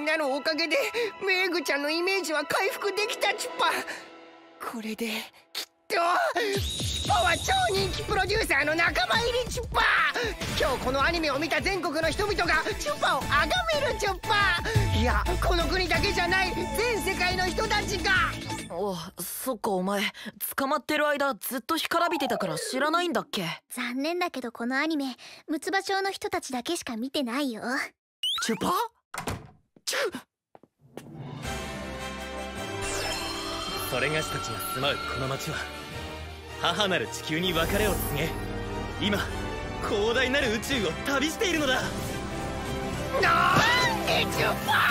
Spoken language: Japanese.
みんなのおかげでメグちゃんのイメージは回復できたチュッパこれできっとチュッパは超人気プロデューサーの仲間入りチュッパ今日このアニメを見た全国の人々がチュッパを崇めるチュッパいやこの国だけじゃない全世界の人たちが。おそっかお前捕まってる間ずっと干からびてたから知らないんだっけ？残念だけどこのアニメムツバ町の人たちだけしか見てないよ。チュパそれがしたちが住まうこの町は母なる地球に別れを告げ今広大なる宇宙を旅しているのだ。なんでチュッパ